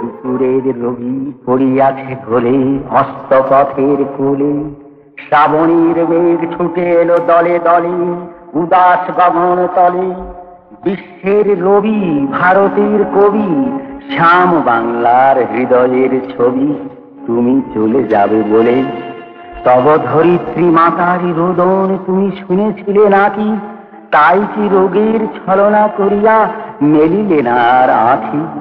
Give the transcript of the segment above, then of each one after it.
দুপুরের রবি পড়িয়াছে ঘোরে অস্তপথের কোলে। শ্রাবণীর মেঘ ছুটে এলো দলে দলে, উদাস গগন তলে। বিশ্বের রবি, ভারতের কবি, শ্যাম বাংলার হৃদয়ের ছবি। তুমি চলে যাবে বলে। তব ধরিত্রী মাতার রোদন তুমি শুনেছিলে নাকি? তাই কি রোগের ছলনা করিয়া মেলিলে না আর আঁখি?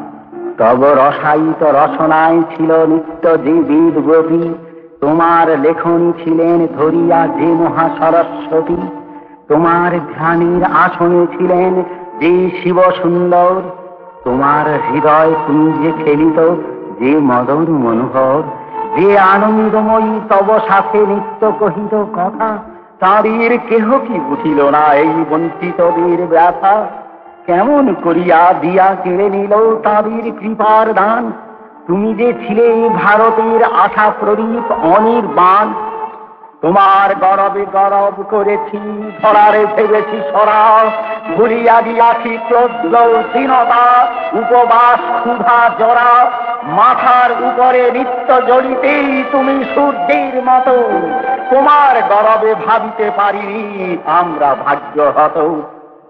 তব রসায়িত রসনায় ছিল নিত্য যে বেদ গতি। তোমার লেখনী ছিলেন ধরিয়া যে মহা সরস্বতী তোমার ধ্যানের আসনে ছিলেন যে শিব সুন্দর তোমার হৃদয় কুঞ্জে খেলিত যে মদন মনোহর। যে আনন্দময়ী তব সাথে নিত্য কহিত কথা, তাঁদের কেহ কি বুঝিল না এই বঞ্চিতদের ব্যথা? কেমন করিয়া দিয়া কেড়ে নিল তাদের কৃপার দান? তুমি যে ছিলে ভারতের আশা প্রদীপ অনির্বাণ, তোমার গরবে গরব করেছি, ধরারে ভেবেছি সরা, ভুলিয়া দিয়াছি ক্রোধ দীনতা উপবাস, ক্ষুধা, জরা, মাথার উপরে নিত্য জড়িতেই তুমি সূর্যের মতো। তোমার গরবে ভাবিতে পারি আমরা ভাগ্য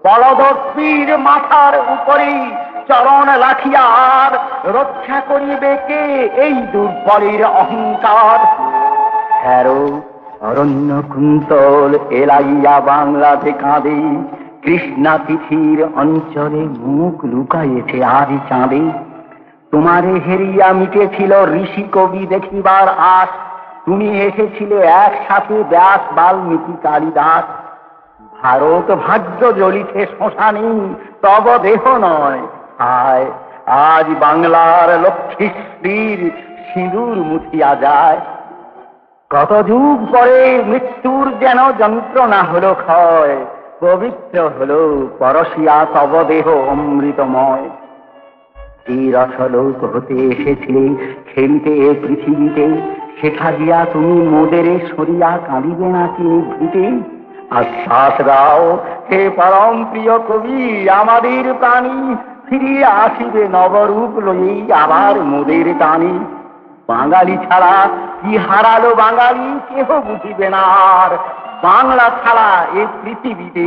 হত বলদর্পীর মাথার উপরেই চরণ লাঠিয়া আর রক্ষা করিবে কে এই দুর্বলের অহংকার? হ্যারো অরণ্য কুন্তল এলাইয়া বাংলাতে কাঁদে কৃষ্ণা তিথির অঞ্চলে মুখ লুকাইয়েছে আদি চাঁদে। তোমারে হেরিয়া মিটেছিল ঋষি কবি দেখিবার আশ, তুমি এসেছিলে একসাথে ব্যাস বাল্মীকি কালিদাস। ভারত ভাগ্য জ্বলিছে শ্মশানে, তব দেহ নয়। হায় আজ বাংলার লক্ষ্মী স্ত্রীর সিঁদুর মুছিয়া যায়। কত যুগ পরে মৃত্যুর যেন যন্ত্রণা হলো ক্ষয়, পবিত্র হলো পরশিয়া তব দেহ অমৃতময়। এই রসলোক হতে এসেছিলে খেলতে পৃথিবীতে শেখা গিয়া তুমি মোদেরে সরিয়া কাঁদিবে না নাকি নিভৃতে আশ্বাস দাও, হে পরম প্রিয় কবি, আমাদের প্রাণী ফিরিয়ে আসিবে নবরূপ লই আবার মোদের টানি। বাঙালি ছাড়া কি হারালো বাঙালি, কেহ বুঝিবে না আর। বাংলা ছাড়া এই পৃথিবীতে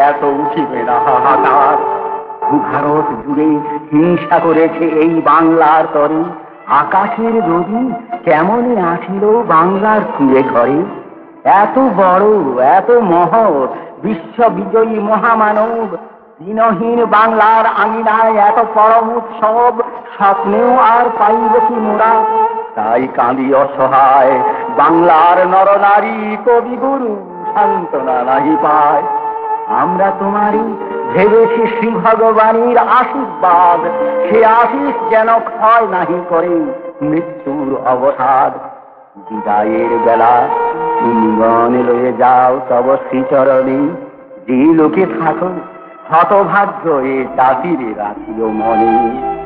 এত উঠিবে না হাহাকার। ভারত জুড়ে হিংসা করেছে এই বাংলার তরে। আকাশের রবি কেমনে আসিল বাংলার কুড়ে ঘরে? এত বড়, এত মহৎ বিশ্ব বিজয়ী মহামানব, দিনহীন বাংলার আঙিনায় এত পরম উৎসব, স্বপ্নেও আর পাইব কি মোরা? তাই কাঁদি অসহায়, বাংলার নরনারী কবিগুরু সান্ত্বনা নাহি পায়। আমরা তোমারই ভেবেছি শ্রী ভগবানীর আশীর্বাদ, সে আশীষ যেন ক্ষয় নাহি করে মৃত্যুর অবসাদ। বিদায়ের বেলা নিগণে লয়ে যাও তব শ্রীচরণে। যে লোকে থাকো হতভাগ্য এ জাতির রাখিও মনে।